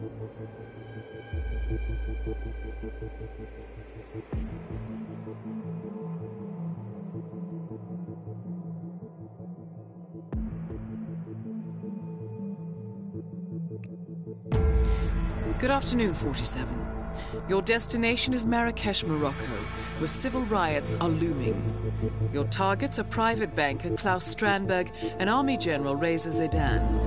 Good afternoon, 47. Your destination is Marrakesh, Morocco, where civil riots are looming. Your targets are private banker Claus Strandberg and Army General Reza Zaydan,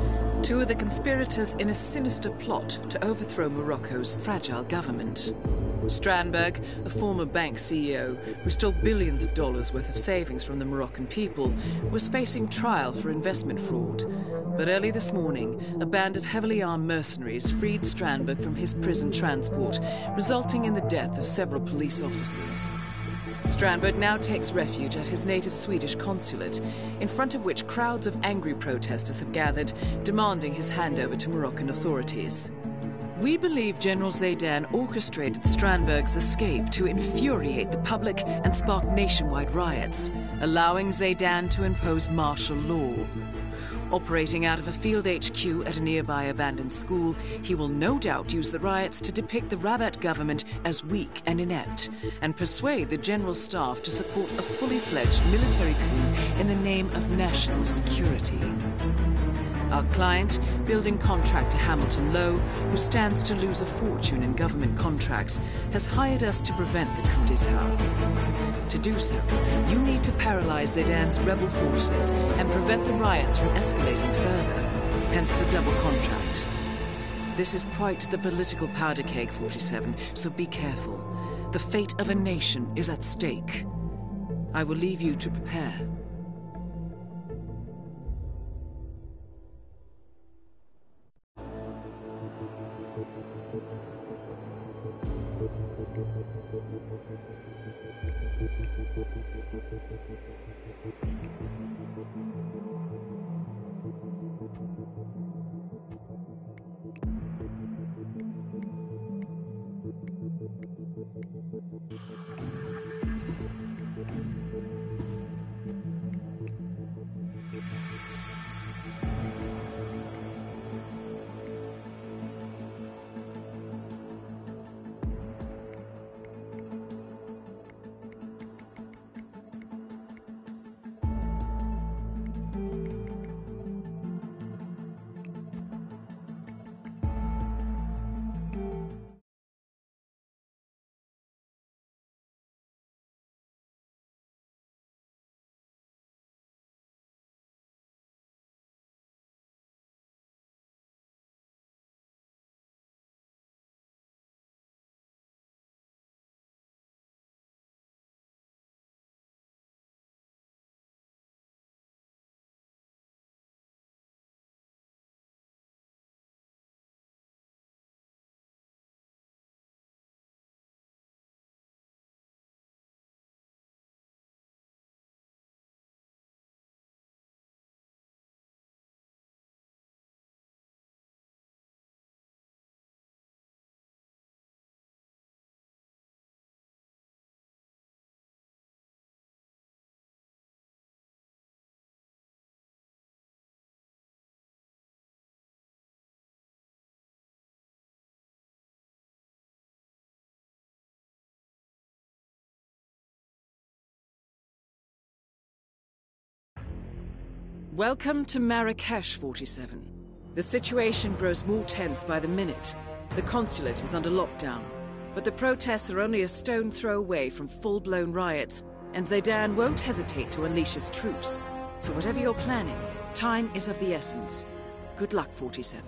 two of the conspirators in a sinister plot to overthrow Morocco's fragile government. Strandberg, a former bank CEO who stole billions of dollars worth of savings from the Moroccan people, was facing trial for investment fraud. But early this morning, a band of heavily armed mercenaries freed Strandberg from his prison transport, resulting in the death of several police officers. Strandberg now takes refuge at his native Swedish consulate, in front of which crowds of angry protesters have gathered, demanding his handover to Moroccan authorities. We believe General Zaydan orchestrated Strandberg's escape to infuriate the public and spark nationwide riots, allowing Zaydan to impose martial law. Operating out of a field HQ at a nearby abandoned school, he will no doubt use the riots to depict the Rabat government as weak and inept, and persuade the general staff to support a fully fledged military coup in the name of national security. Our client, building contractor Hamilton Lowe, who stands to lose a fortune in government contracts, has hired us to prevent the coup d'etat. To do so, you need to paralyze Zaydan's rebel forces and prevent the riots from escalating further, hence the double contract. This is quite the political powder keg, 47, so be careful. The fate of a nation is at stake. I will leave you to prepare. Welcome to Marrakesh, 47. The situation grows more tense by the minute. The consulate is under lockdown, but the protests are only a stone throw away from full-blown riots, and Zaydan won't hesitate to unleash his troops. So whatever you're planning, time is of the essence. Good luck, 47.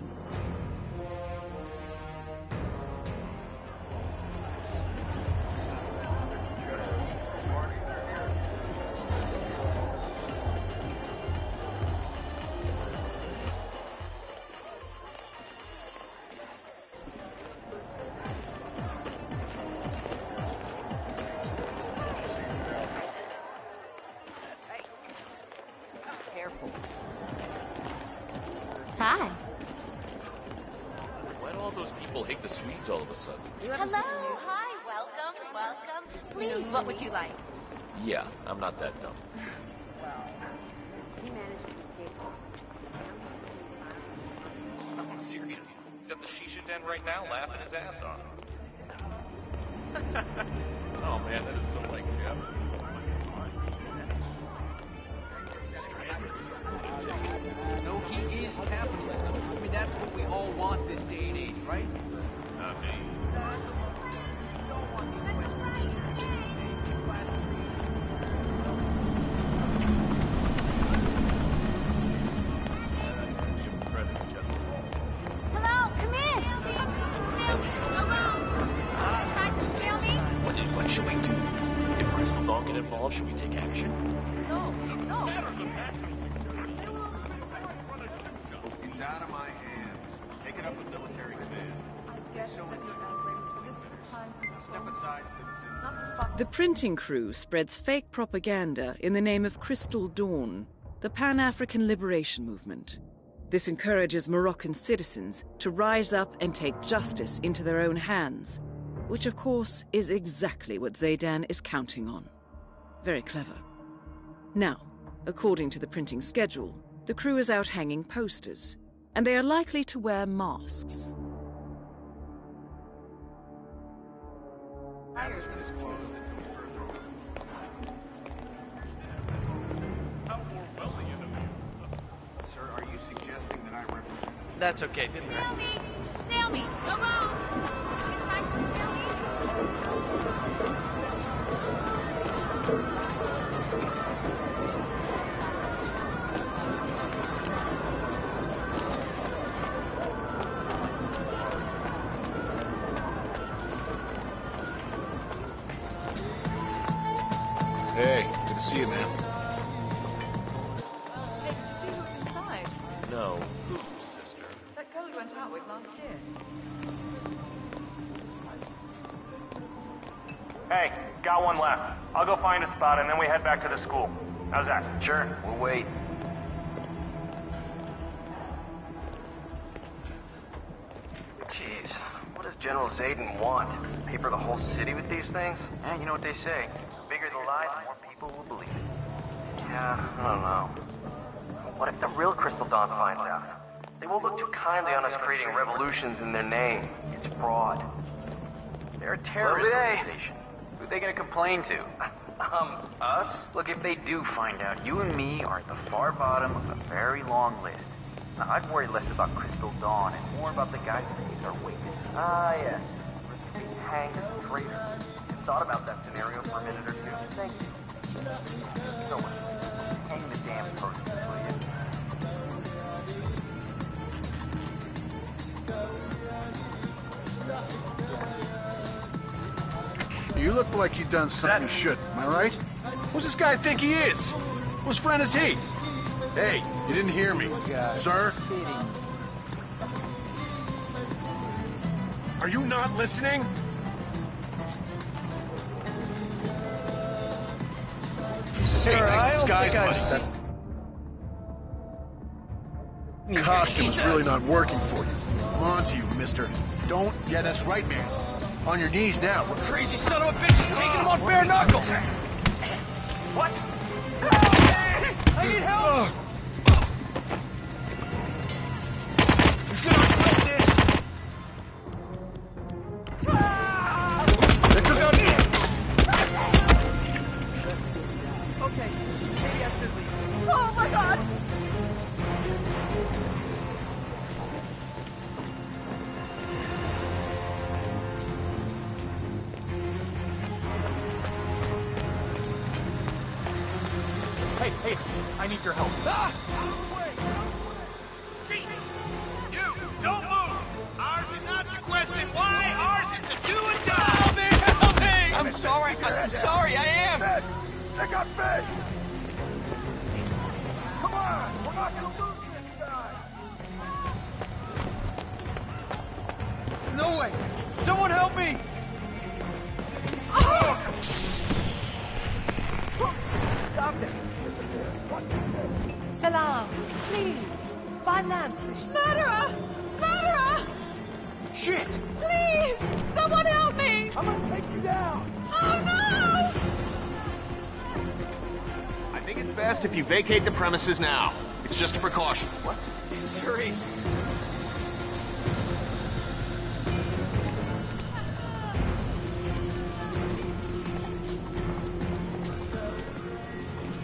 Printing crew spreads fake propaganda in the name of Crystal Dawn, the Pan African Liberation Movement. This encourages Moroccan citizens to rise up and take justice into their own hands, which, of course, is exactly what Zaydan is counting on. Very clever. Now, according to the printing schedule, the crew is out hanging posters, and they are likely to wear masks. Sir, That's okay, didn't Snail meat. Snail meat. No bones. The school. How's that? Sure, we'll wait. Jeez, what does General Zaydan want? Paper the whole city with these things? Eh, you know what they say. The bigger the lie, the more people will believe it. Yeah, I don't know. What if the real Crystal Dawn finds out? They won't look too kindly on us creating revolutions in their name. It's fraud. They're a terrorist organization. Who are they gonna complain to? Um, us? Look, if they do find out, you and me are at the far bottom of a very long list. Now, I'd worry less about Crystal Dawn and more about the guys that are waiting. Ah, yes. Hanged as traitor. Thought about that scenario for a minute or two? Thank you. So what? Hang the damn person, will you? You look like you've done something you should. Am I right? Who's this guy think he is? Whose friend is he? Hey, you didn't hear me. Sir? Are you not listening? Hey, nice disguise, buddy. That costume's really not working for you. Come on to you, mister. Don't. Yeah, that's right, man. On your knees now. Crazy son of a bitch is taking him on bare knuckles! What? you vacate the premises now. It's just a precaution. What? Siri?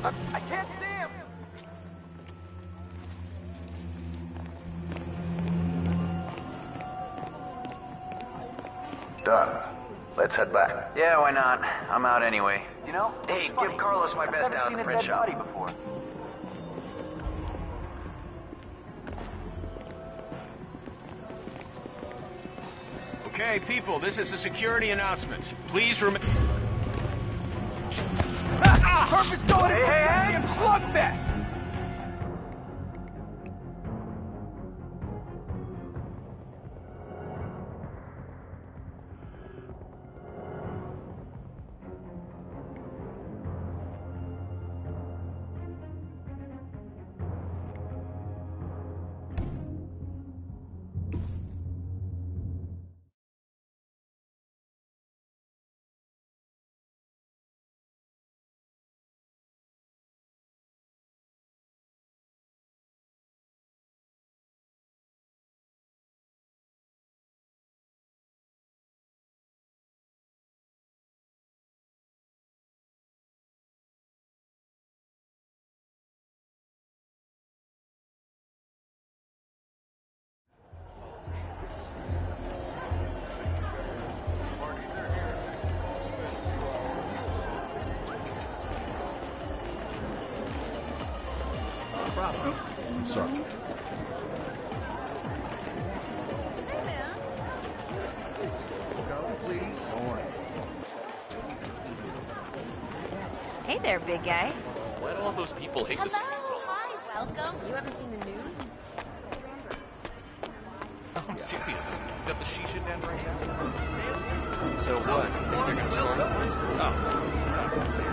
I, can't see him! Done. Let's head back. Yeah, why not? I'm out anyway. You know? Hey, give Carlos my best out at the print shop. People, this is a security announcement. Please remember. I'm sorry. Go, please. Don't worry. Hey there, big guy. Why do all those people hate the Hello. streets all of a Hi, welcome. You haven't seen the news? sudden? I'm serious. Is that the shisha den right now? So what? Think they're gonna storm the place? Oh.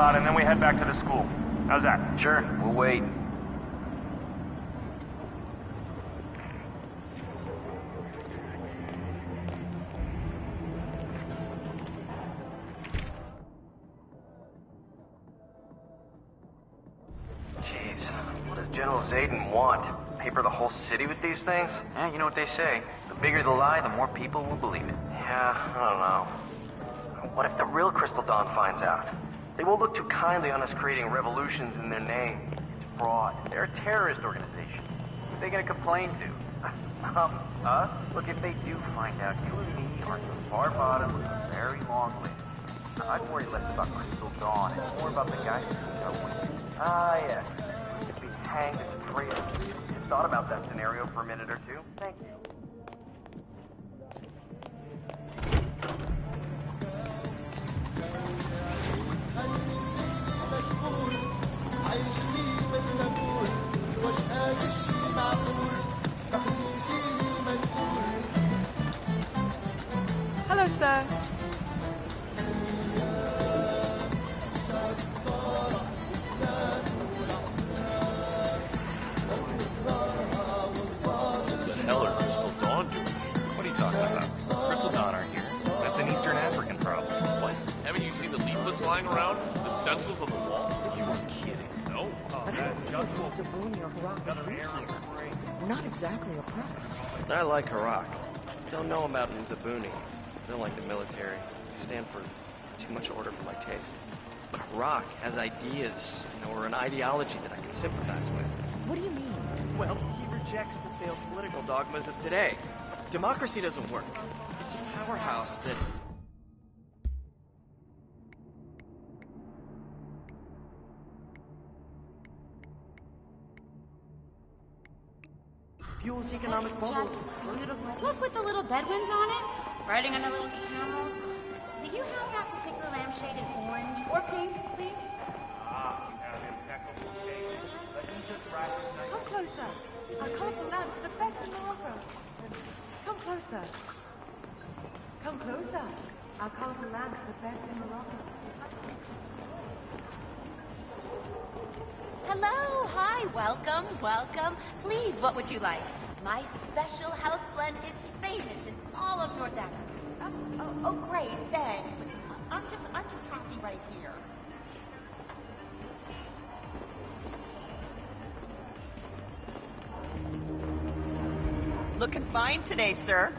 Spot and then we head back to the school. How's that? Sure, we'll wait. Jeez, what does General Zaydan want? Paper the whole city with these things? Yeah, you know what they say. The bigger the lie, the more people will believe it. Yeah, I don't know. What if the real Crystal Dawn finds out? They won't look too kindly on us creating revolutions in their name. It's fraud. They're a terrorist organization. Who are they gonna complain to? um, us? Look, if they do find out, you and me are the far bottom very long list. I'd worry less about Crystal Dawn and more about the guy who's. Ah, yes. To be hanged as a traitor. Thought about that scenario for a minute or two? Thank you. We're not exactly oppressed. I like Harak. Don't know about Mzabuni. Don't like the military. Stand for too much order for my taste. But Harak has ideas, you know, or an ideology that I can sympathize with. What do you mean? Well, he rejects the failed political dogmas of today. Democracy doesn't work. It's a powerhouse that fuels economic It's just beautiful. Look with the little Bedouins on it. Riding on a little camel. Do you have that particular lampshade in orange or pink, please? Ah, you have impeccable taste. Let me just wrap it. Come closer. Our colourful lamps are the best in the Morocco. Come closer. Come closer. Our colourful lamps are the best in the Morocco. Hello, hi, welcome, welcome. Please, what would you like? My special house blend is famous in all of North Africa. Oh, oh, oh great, thanks. I'm just, I'm just happy right here. Looking fine today, sir.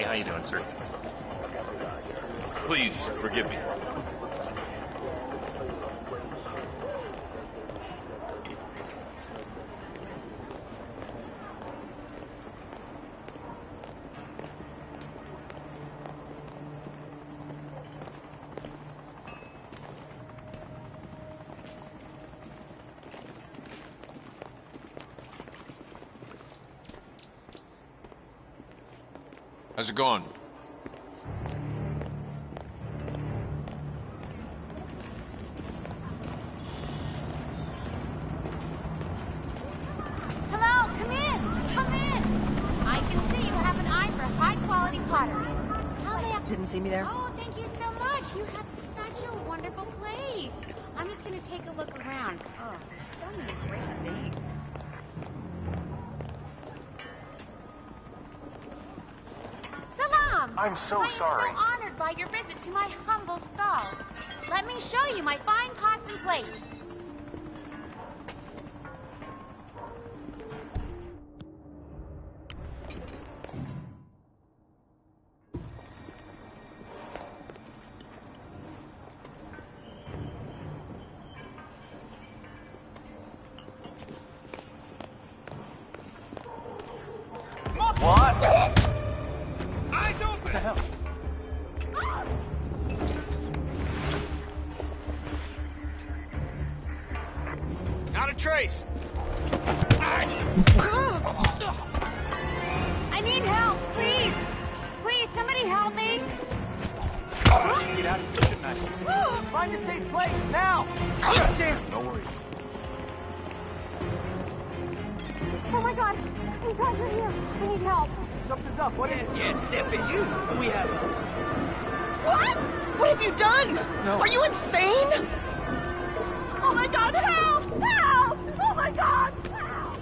Hey, how you doing, sir? Please forgive me. How's it going? Hello, come in, come in. I can see you have an eye for high quality pottery. Tell me. Didn't see me there? Oh, thank you so much. You have such a wonderful place. I'm just gonna take a look I'm so I sorry. am so honored by your visit to my humble stall. Let me show you my fine pots and plates. Yes, yes, step for you. We have ours. What? What have you done? No. Are you insane? Oh my god, help! Help! Oh my god! Help!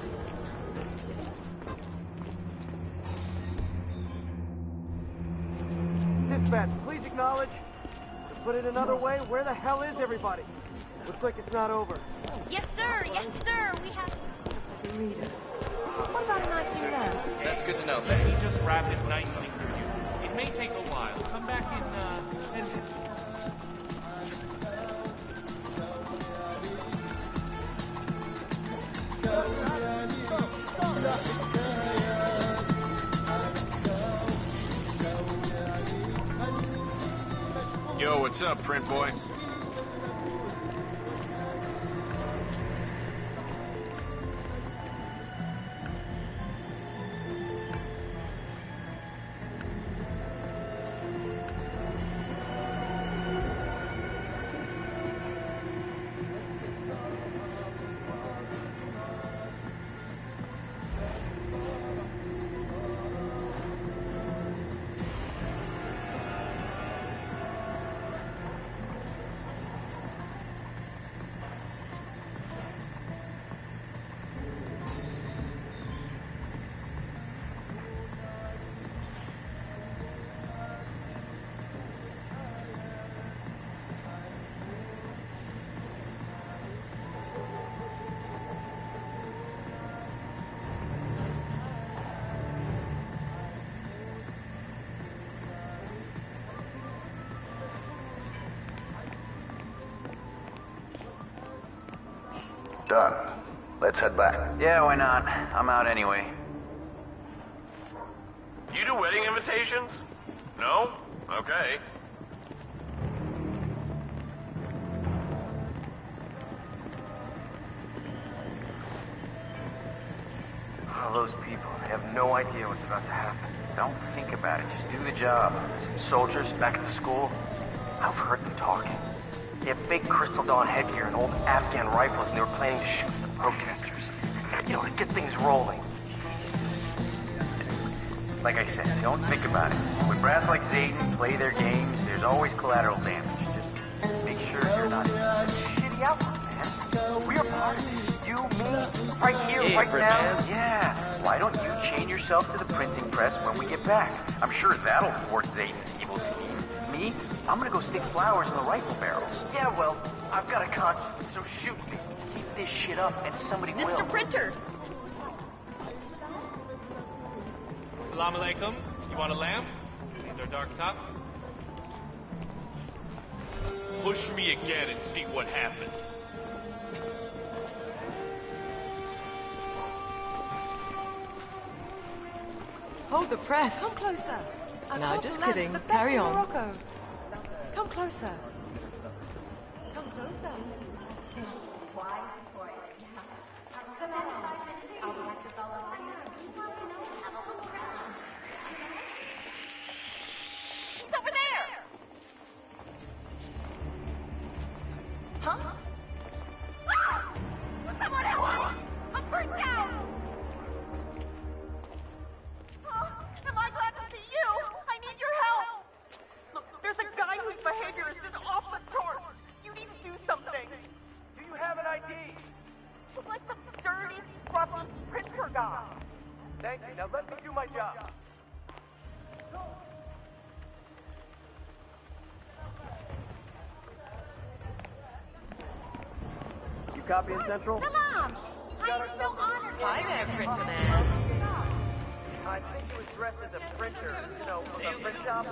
Dispatch, please acknowledge. To put it another way, where the hell is everybody? Looks like it's not over. Yes, sir. Yes, sir. We have. What about a nice new lamp? That's good to know, Let me just wrap it nicely for you. It may take a while. Come back in, uh, 10 minutes. Yo, what's up, print boy? Let's head back. Yeah, why not? I'm out anyway. You do wedding invitations? No? Okay. All those people, they have no idea what's about to happen. Don't think about it, just do the job. Some soldiers back at the school, I've heard them talking. They have fake Crystal Dawn headgear and old Afghan rifles, and they were planning to shoot the protesters. You know, to get things rolling. Like I said, don't think about it. When brass like Zaydan play their games, there's always collateral damage. Just make sure you're not shitty outfit, man. We are part of this. You, me, right here, Hey, right Fred, now. man. Yeah. Why don't you chain yourself to the printing press when we get back? I'm sure that'll thwart Zaydan's evil scheme. Me, I'm gonna go stick flowers in the rifle barrels. Yeah, well, I've got a conscience, so shoot me. Keep this shit up, and somebody will. Mr. Printer! Salam alaikum. You want a lamp? Need our dark top? Push me again and see what happens. Hold the press. Come closer. I No, just kidding. Carry on. Morocco. Come closer. Come closer. Copy in Central? Salam! I am so honored! Hi there, printer man. I think he was dressed as a printer, you know, from the print shop.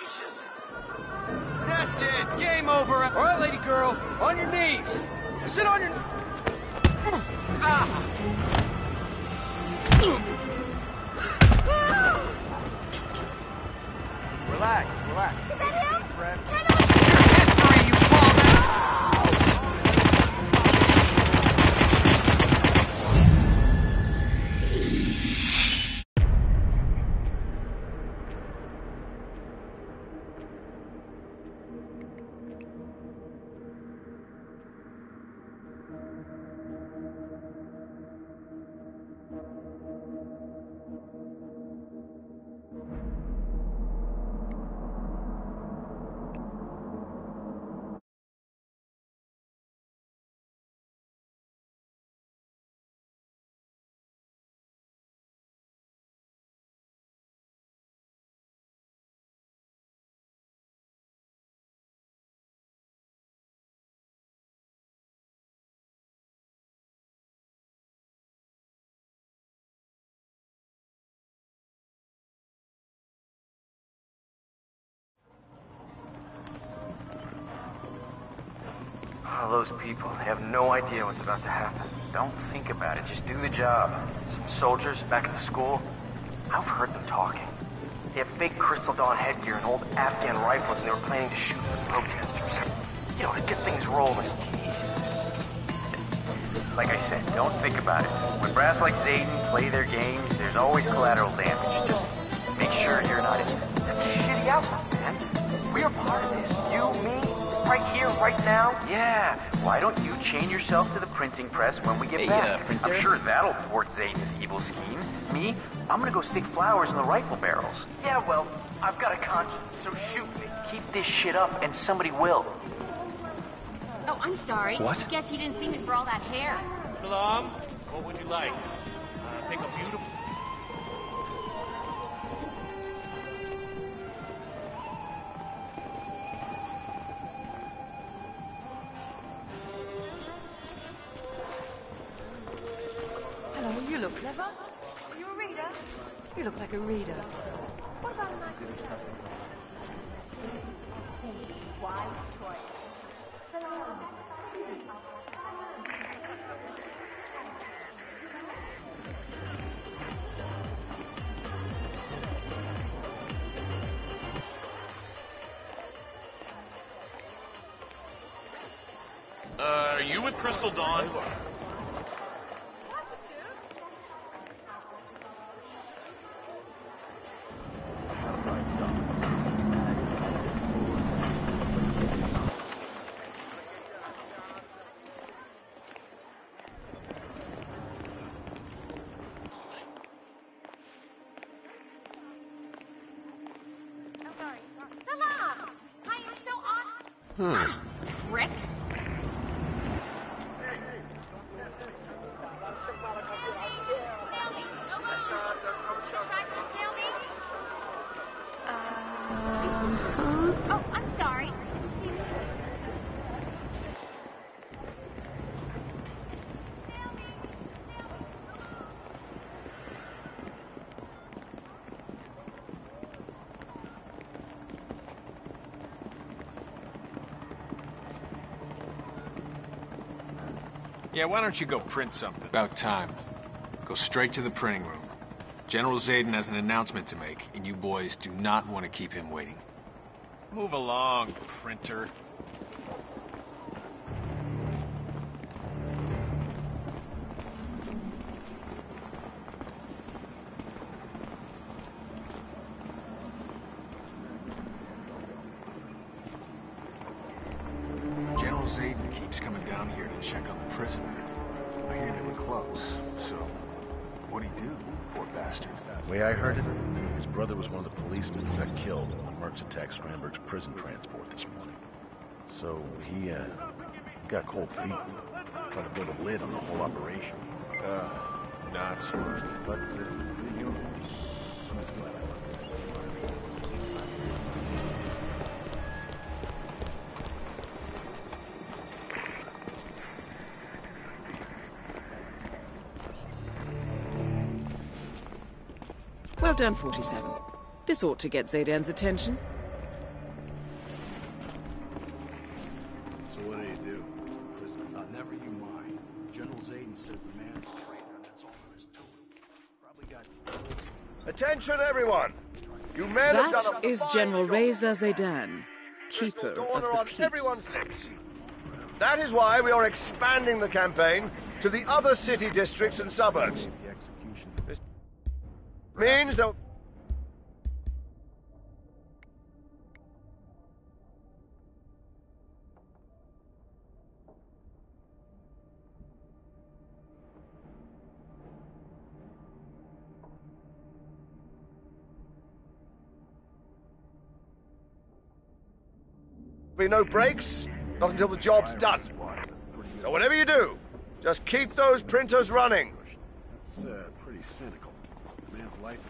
Jesus. That's it. Game over. All right, lady girl. On your knees. Sit on your... Ah. 之外。是在 those people, they have no idea what's about to happen. Don't think about it, just do the job. Some soldiers back at the school, I've heard them talking. They have fake Crystal Dawn headgear and old Afghan rifles, and they were planning to shoot the protesters. You know, to get things rolling. Like I said, don't think about it. When brass like Zaydan play their games, there's always collateral damage. Just make sure you're not in. That's a shitty outfit, man. We are part of this. You, me, right here, right now. Yeah. Why don't you chain yourself to the printing press when we get Hey, back? uh, printer? I'm sure that'll thwart Zaydan's evil scheme. Me, I'm gonna go stick flowers in the rifle barrels. Yeah, well, I've got a conscience, so shoot me. Keep this shit up, and somebody will. Oh, I'm sorry. What? Guess you didn't see me for all that hair. Salam. What would you like? Uh, pick a beautiful. You so Yeah, why don't you go print something? About time. Go straight to the printing room. General Zaydan has an announcement to make, and you boys do not want to keep him waiting. Move along, printer. So he, uh, he got cold feet. Tried to build a lid on the whole operation. Uh, not smart. But, uh, you know, Well done, 47. This ought to get Zaydan's attention. That is General. Reza Zaydan, keeper of the peace. everyone's lips. That is why we are expanding the campaign to the other city districts and suburbs. This means that be no breaks, not until the job's done. So whatever you do, just keep those printers running. That's uh, pretty cynical. Man's life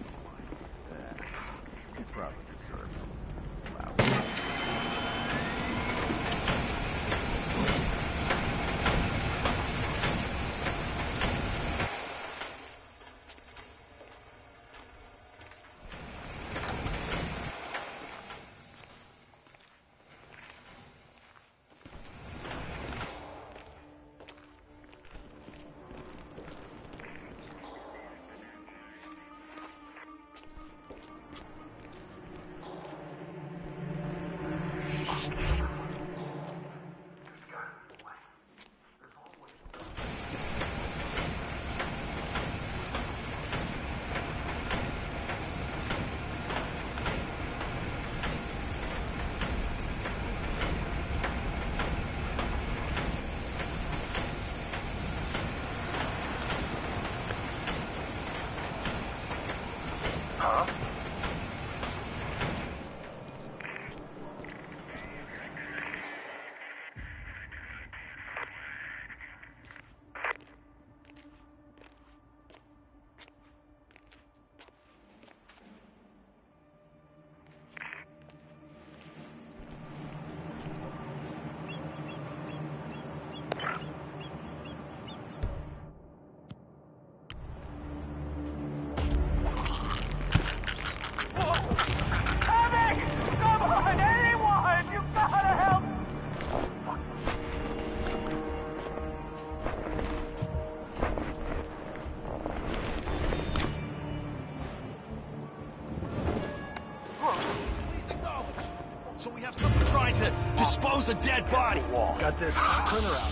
Close a dead body wall. Got this. printer out.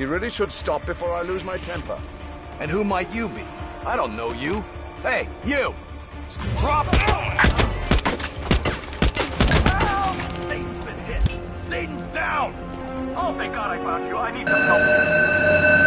He really should stop before I lose my temper. And who might you be? I don't know you. Hey, you! Drop! Zaydan's been hit. Zaydan's down. Oh, thank God I found you. I need some help.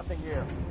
Nothing here.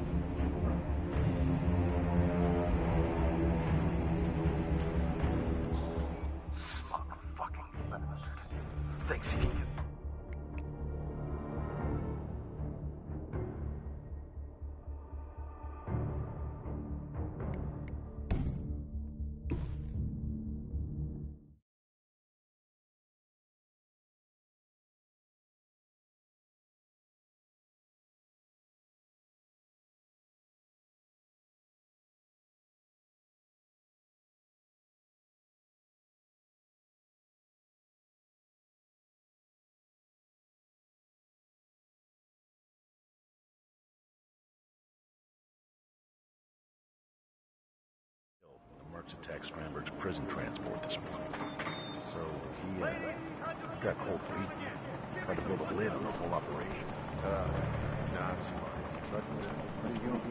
The Mercs attacked Strandberg's prison transport this morning. So he, uh, he got cold feet. Tried to build a lid on the whole operation. Uh, nah, it's fine. But, uh, what are you gonna do?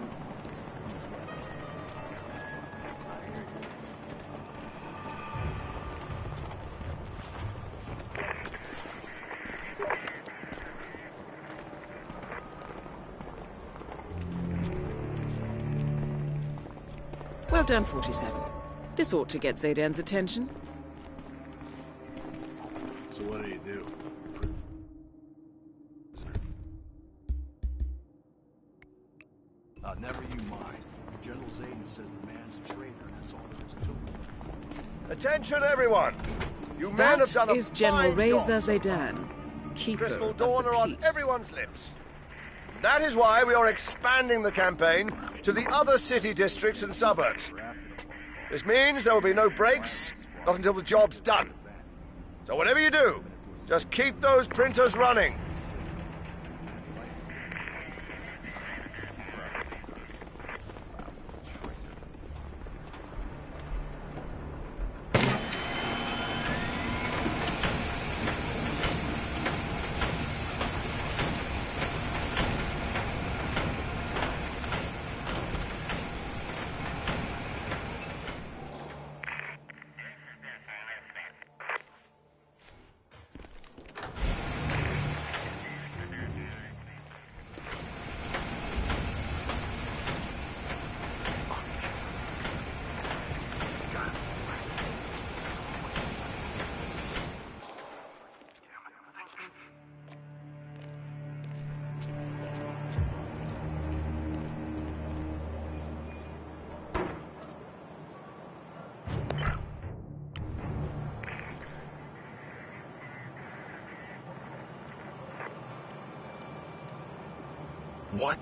Well done, 47. This ought to get Zaydan's attention. So what did he do? Uh, never you mind. General Zaydan says the man's a traitor, and that's all there is to it. Attention, everyone! You men That have done a is General Reza job. Zaydan, keeper Crystal of Dawn the are on everyone's lips. That is why we are expanding the campaign to the other city districts and suburbs. This means there will be no breaks, not until the job's done. So whatever you do, just keep those printers running.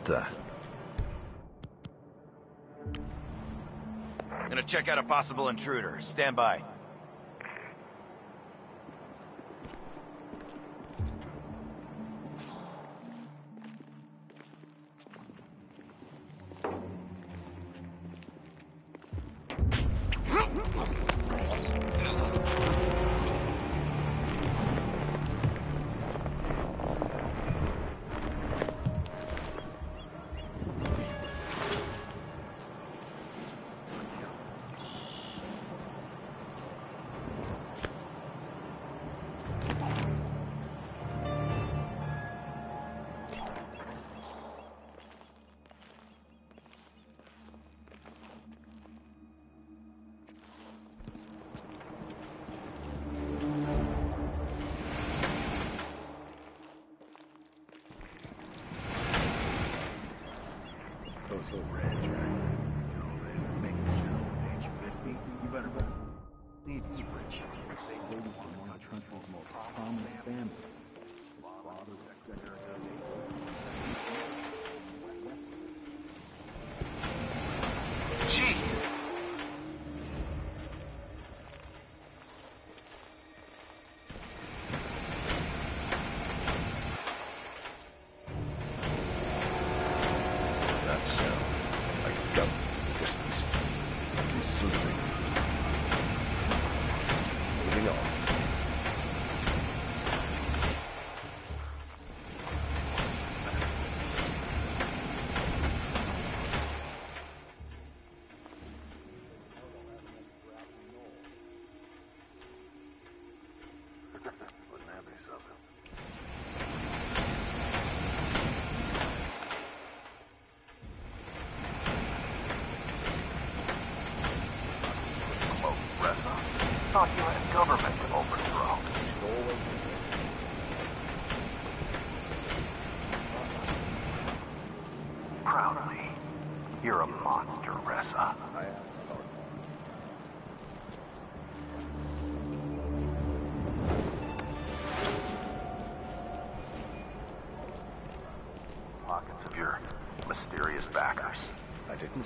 The? Gonna check out a possible intruder. Stand by.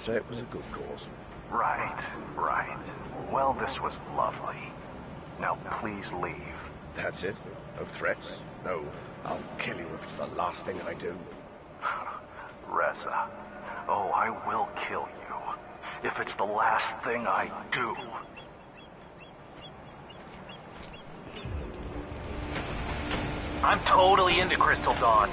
Say it was a good cause. Right, right. Well, this was lovely. Now please leave. That's it? No threats? No, I'll kill you if it's the last thing I do. Reza. Oh, I will kill you. If it's the last thing I do. I'm totally into Crystal Dawn.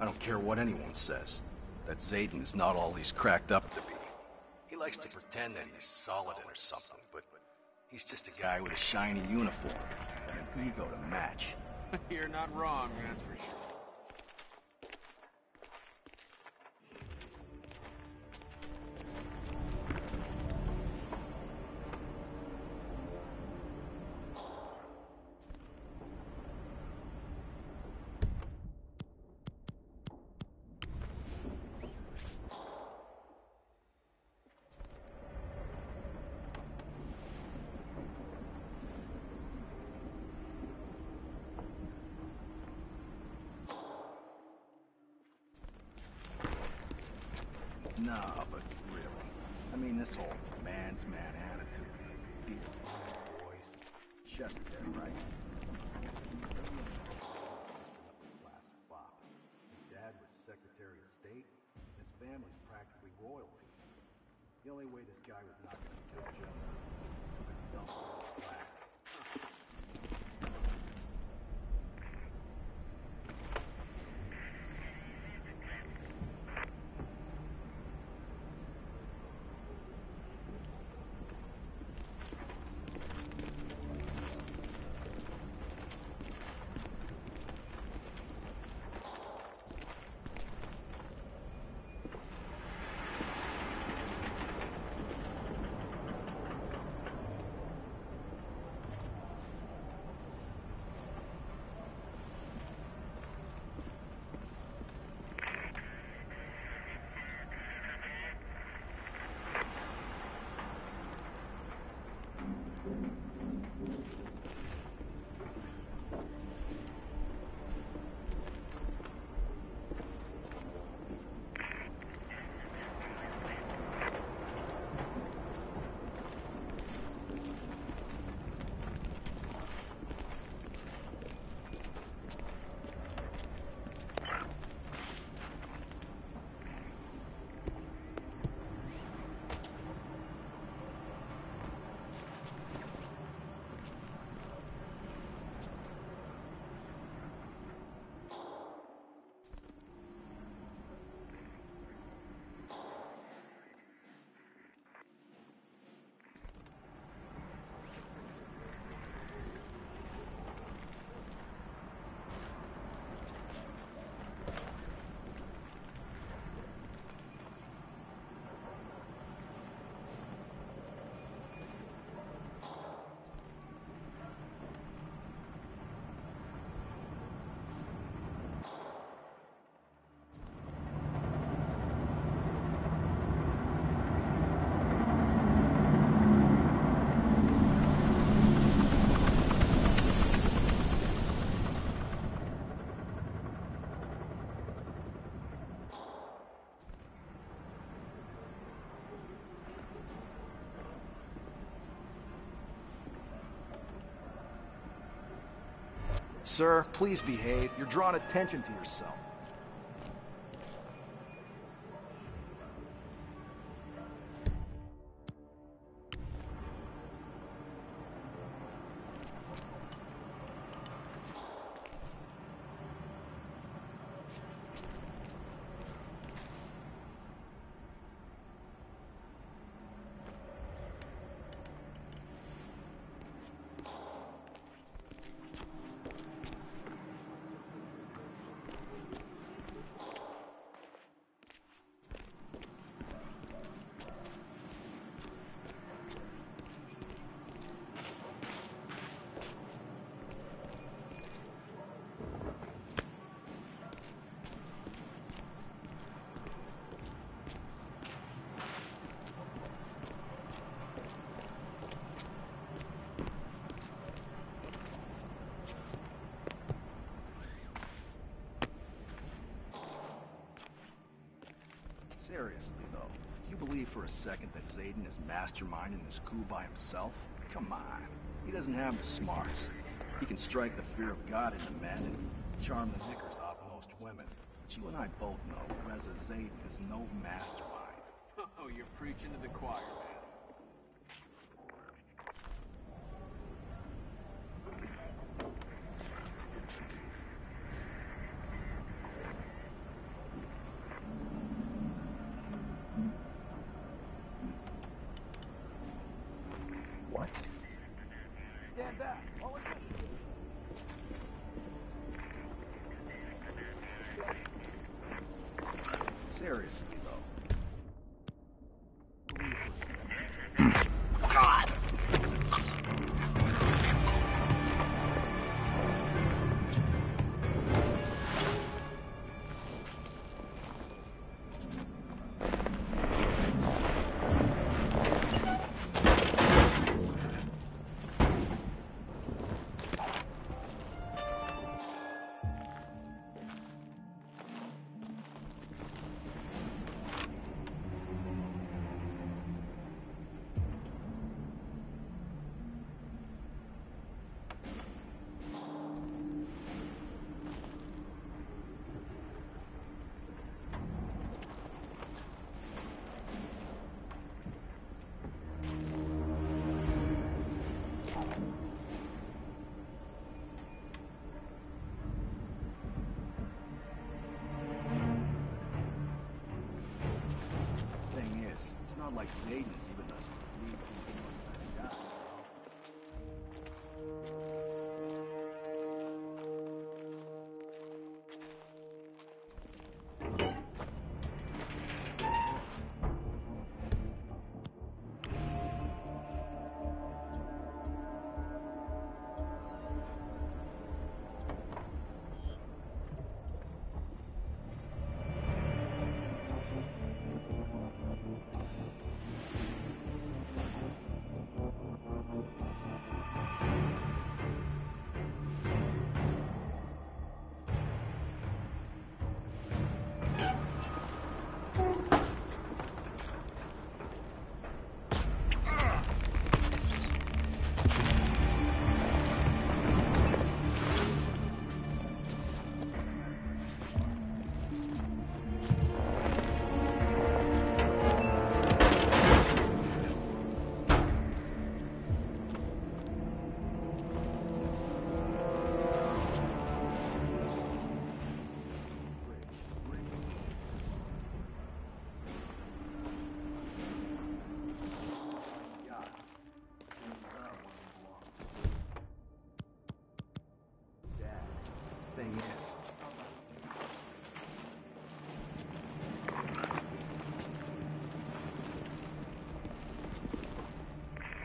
I don't care what anyone says. That Zaydan is not all he's cracked up to be. He likes to pretend that he's solid or something, but he's just a guy with a shiny uniform and an ego to match. You're not wrong, that's for sure. Only way this Sir, please behave. You're drawing attention to yourself. Seriously, though, do you believe for a second that Zaydan is masterminding this coup by himself? Come on. He doesn't have the smarts. He can strike the fear of God into men and charm the knickers off most women. But you and I both know Reza Zaydan is no mastermind. Oh, you're preaching to the choir, Not like Zaydan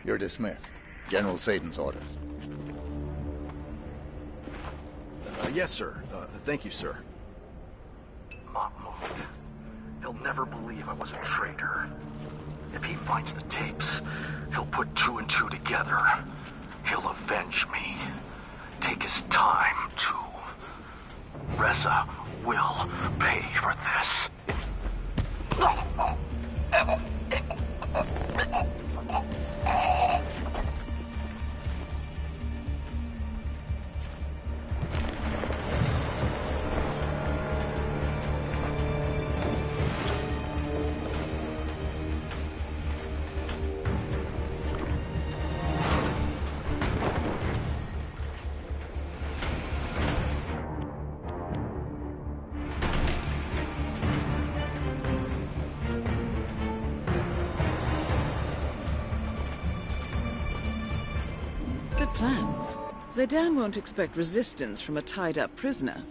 You're dismissed. General Zaydan's orders. Uh, yes, sir. Uh, thank you, sir. Zaydan won't expect resistance from a tied-up prisoner.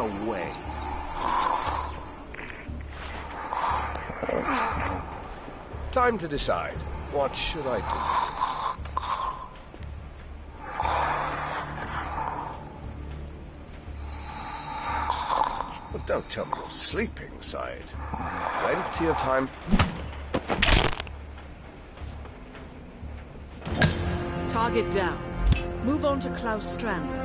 No way. Time to decide. What should I do? Well, don't tell me you're sleeping, Side. Plenty of time. Target down. Move on to Claus Strandberg.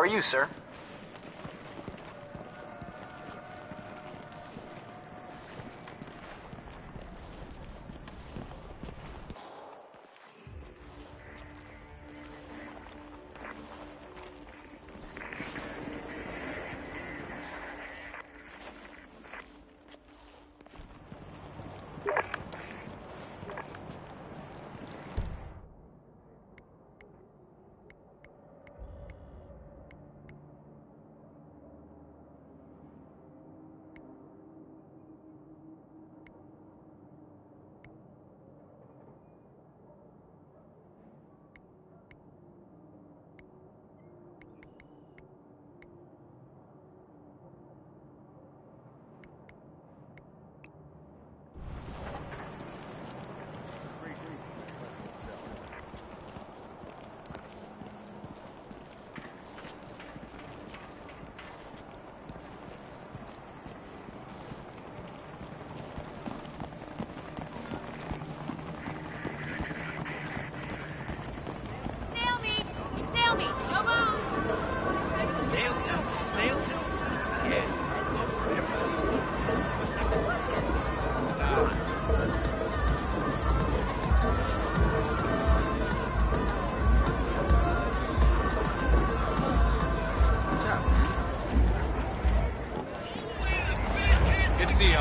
How are you, sir?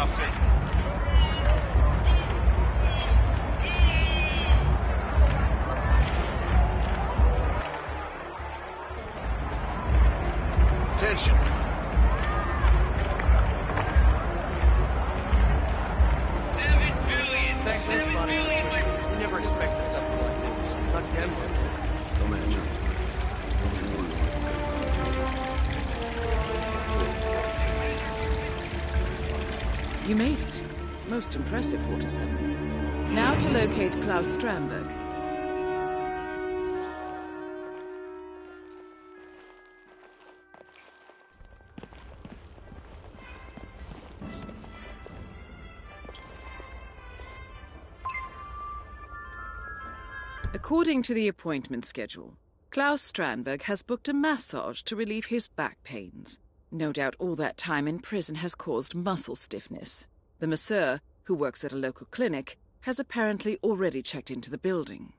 Officer. Most impressive, 47. Now to locate Claus Strandberg. According to the appointment schedule, Claus Strandberg has booked a massage to relieve his back pains. No doubt all that time in prison has caused muscle stiffness. The masseur, who works at a local clinic, has apparently already checked into the building.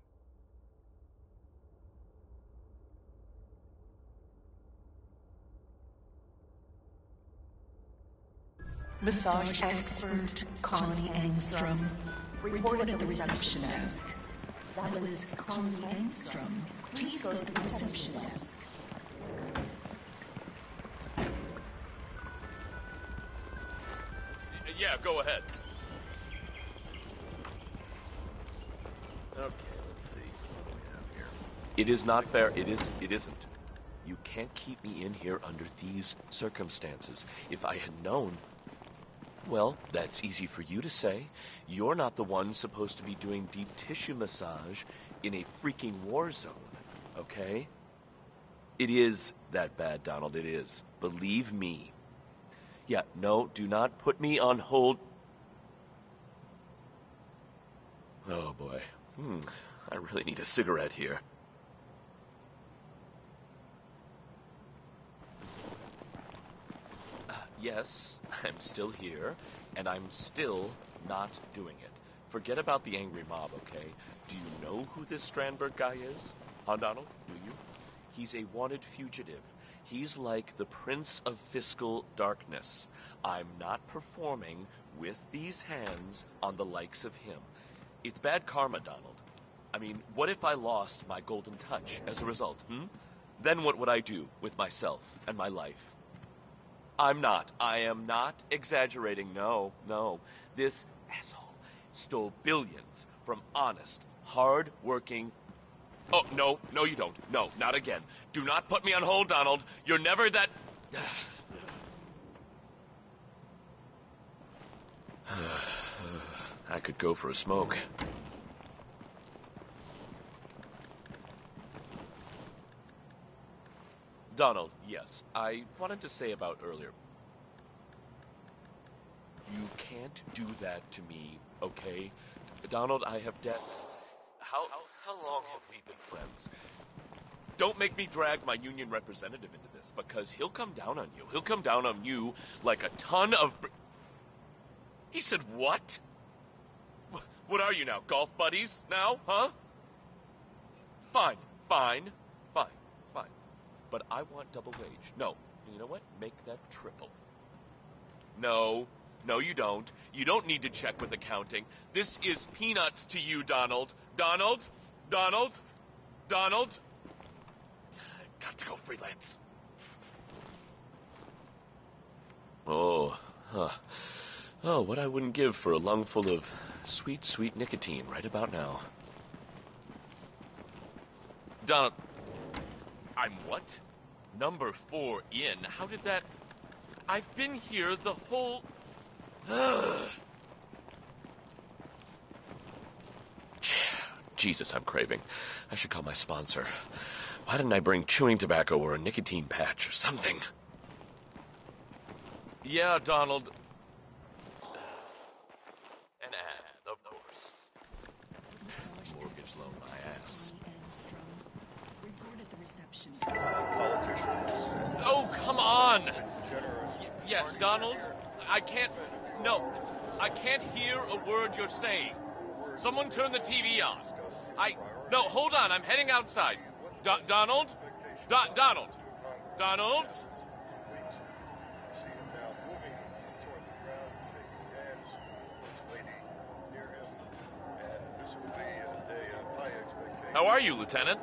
Massage expert Connie Engstrom reported at the reception desk. That was Connie Engstrom. Please go to the reception desk. Yeah, go ahead. Okay, let's see. What do we have here? It is not fair. It is. It isn't. You can't keep me in here under these circumstances. If I had known. Well, that's easy for you to say. You're not the one supposed to be doing deep tissue massage in a freaking war zone, okay? It is that bad, Donald. It is. Believe me. Yeah, no, do not put me on hold. Oh boy. Hmm. I really need a cigarette here. Uh, yes, I'm still here, and I'm still not doing it. Forget about the angry mob, okay? Do you know who this Strandberg guy is? Huh, Donald? Do you? He's a wanted fugitive. He's like the Prince of Fiscal Darkness. I'm not performing with these hands on the likes of him. It's bad karma, Donald. I mean, what if I lost my golden touch as a result, hmm? Then what would I do with myself and my life? I'm not. I am not exaggerating. No, no. This asshole stole billions from honest, hard-working... Oh, no, no you don't. No, not again. Do not put me on hold, Donald. You're never that... I could go for a smoke. Donald, yes. I wanted to say about earlier. You can't do that to me, okay? Donald, I have debts. How, how long have we been friends? Don't make me drag my union representative into this, because he'll come down on you. He'll come down on you like a ton of. He said, What? What are you now? Golf buddies now, huh? Fine, fine, fine, fine. But I want double wage. No, you know what? Make that triple. No, no, you don't. You don't need to check with accounting. This is peanuts to you, Donald. Donald? Donald? Donald? I've got to go freelance. Oh, huh. Oh, what I wouldn't give for a lungful of sweet, sweet nicotine right about now. Donald. I'm what? Number four in? How did that. I've been here the whole. Jesus, I'm craving. I should call my sponsor. Why didn't I bring chewing tobacco or a nicotine patch or something? Yeah, Donald. Donald, I can't. No, I can't hear a word you're saying. Someone turn the TV on. I. No, hold on, I'm heading outside. Do- Donald? Do- Donald? Donald? How are you, Lieutenant?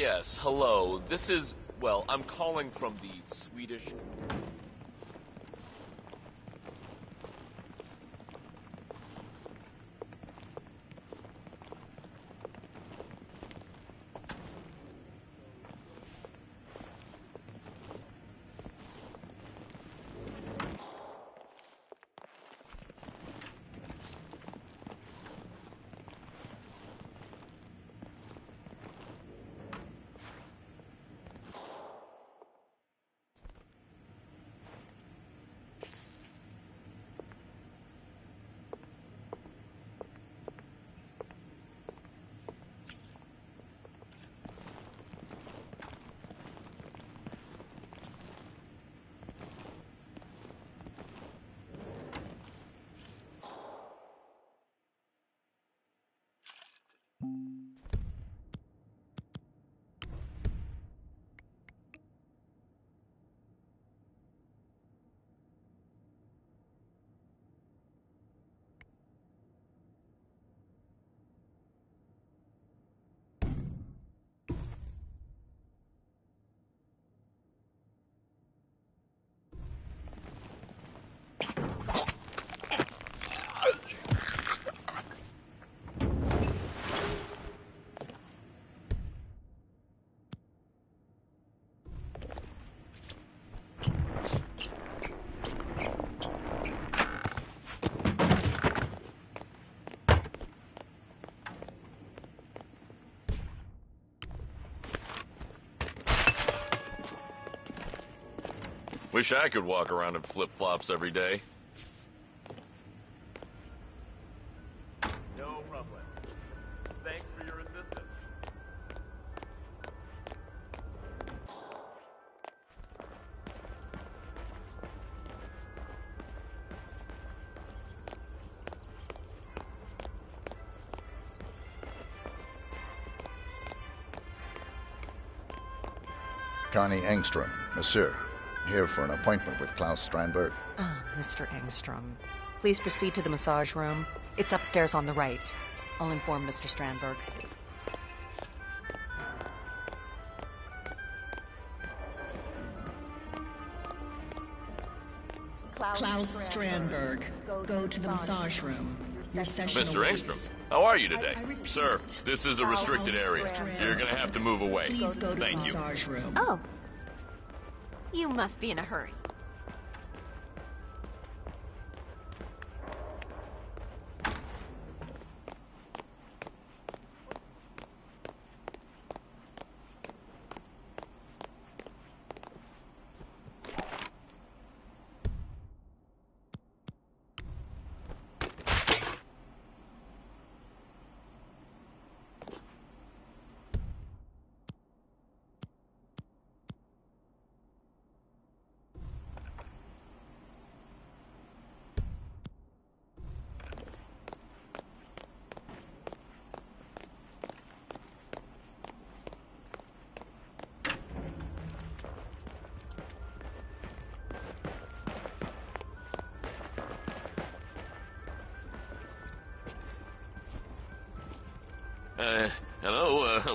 Yes, hello. This is, well, I'm calling from the Swedish. Wish I could walk around in flip-flops every day. No problem. Thanks for your assistance. Connie Engstrom, Monsieur. Here for an appointment with Claus Strandberg. Ah, Mr. Engstrom. Please proceed to the massage room. It's upstairs on the right. I'll inform Mr. Strandberg. Claus Strandberg. Go to the massage room. Your session Mr. awaits. Engstrom, how are you today? Sir, this is a restricted area. You're gonna have to move away. Please go to Thank the you. massage room. Oh. You must be in a hurry.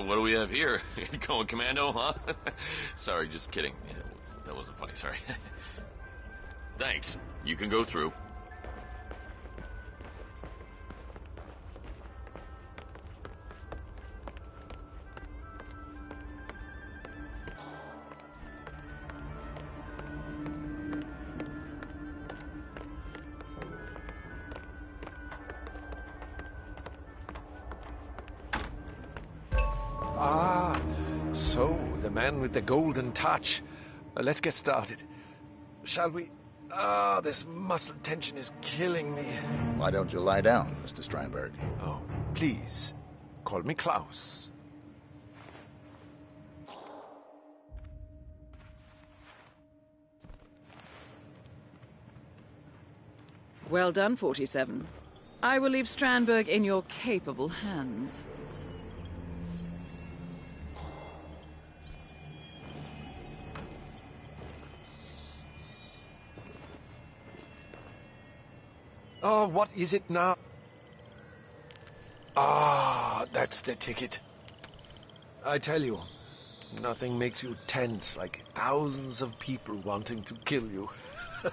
What do we have here? Going commando, huh? sorry, just kidding. Yeah, that wasn't funny, sorry. Thanks. You can go through. The man with the golden touch. Uh, let's get started. Shall we? Ah, this muscle tension is killing me. Why don't you lie down, Mr. Strandberg? Oh, please, call me Claus. Well done, 47. I will leave Strandberg in your capable hands. What is it now? Ah, that's the ticket. I tell you, nothing makes you tense like thousands of people wanting to kill you.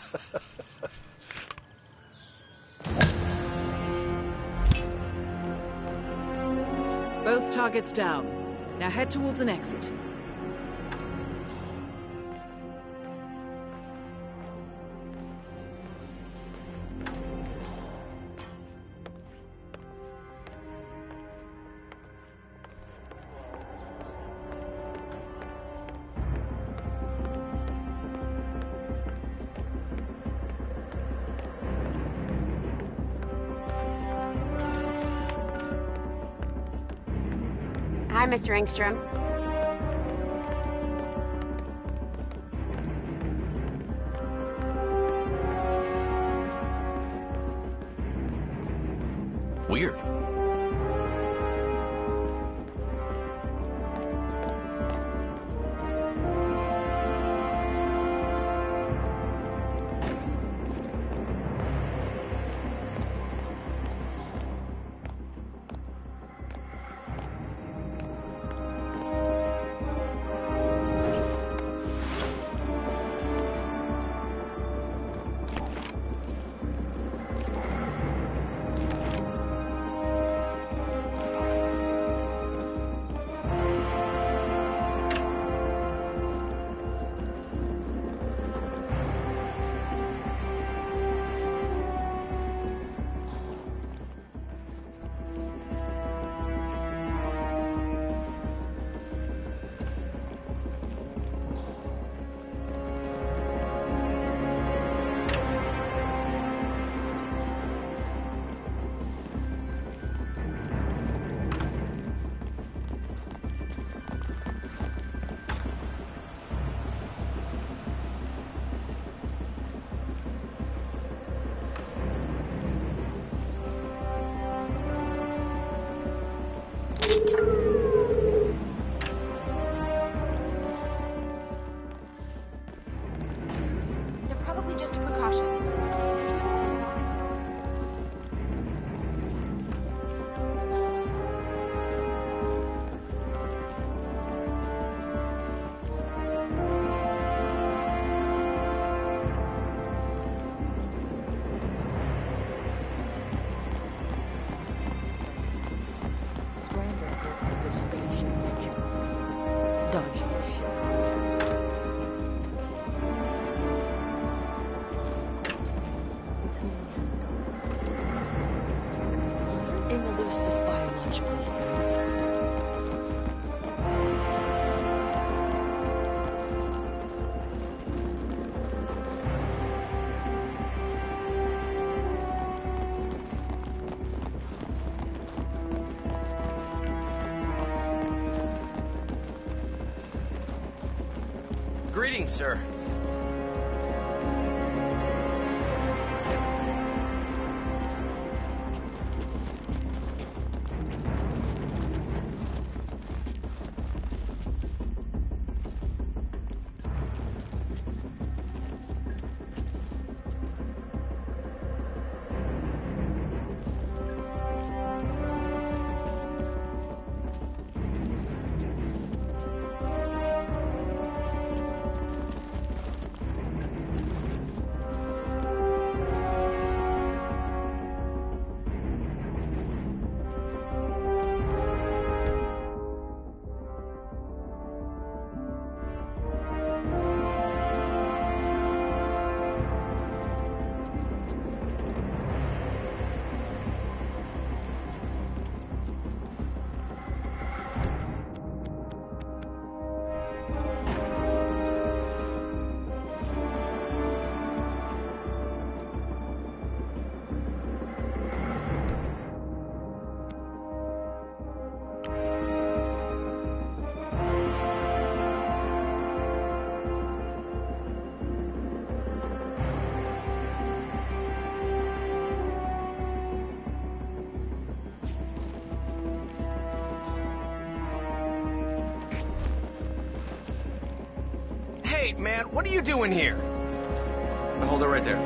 Both targets down. Now head towards an exit. Mr. Engstrom. In the loosest biological sense. Man, what are you doing here? Hold it right there.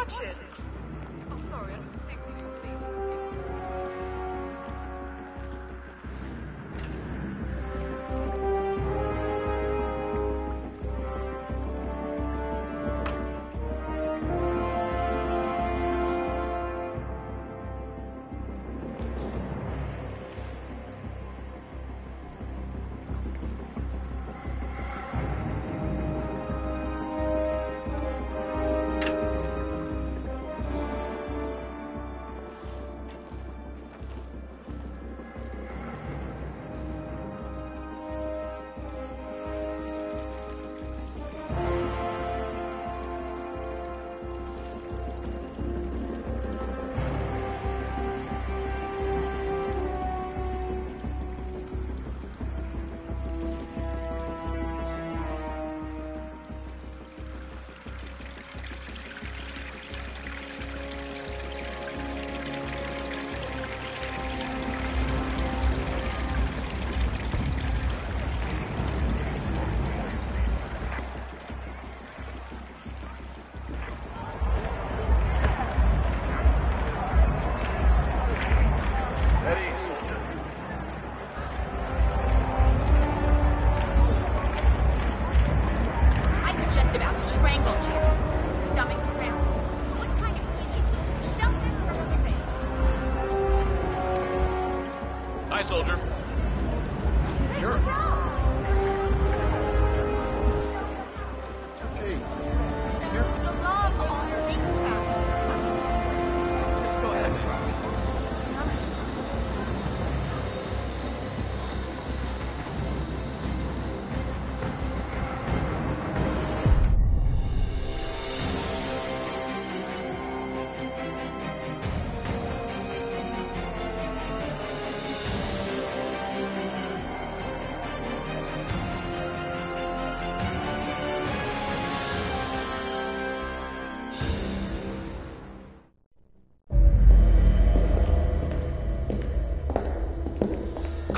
Watch it.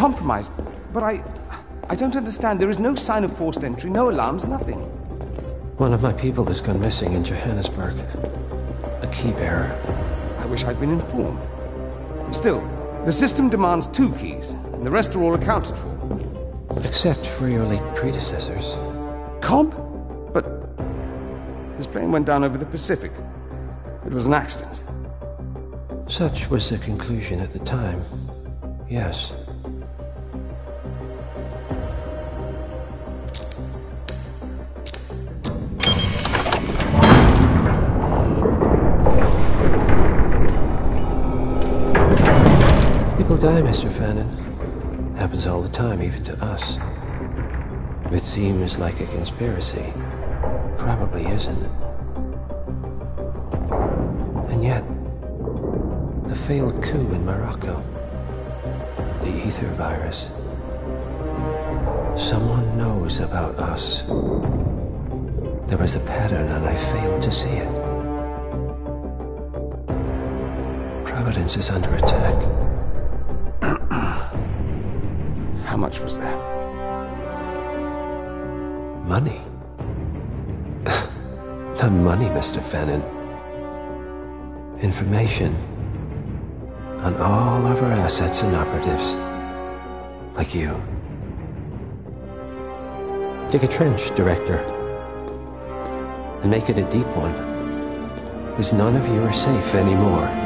Compromised? But I. I don't understand. There is no sign of forced entry, no alarms, nothing. One of my people has gone missing in Johannesburg. A key bearer. I wish I'd been informed. Still, the system demands two keys, and the rest are all accounted for. Except for your late predecessors. Comp? But. His plane went down over the Pacific. It was an accident. Such was the conclusion at the time. Yes. Mr. Fannin. Happens all the time, even to us. It seems like a conspiracy. Probably isn't. And yet, the failed coup in Morocco, the ether virus. Someone knows about us. There was a pattern, and I failed to see it. Providence is under attack. Much was there? Money? Not money, Mr. Fannin. Information on all of our assets and operatives. Like you. Dig a trench, Director. And make it a deep one. Because none of you are safe anymore.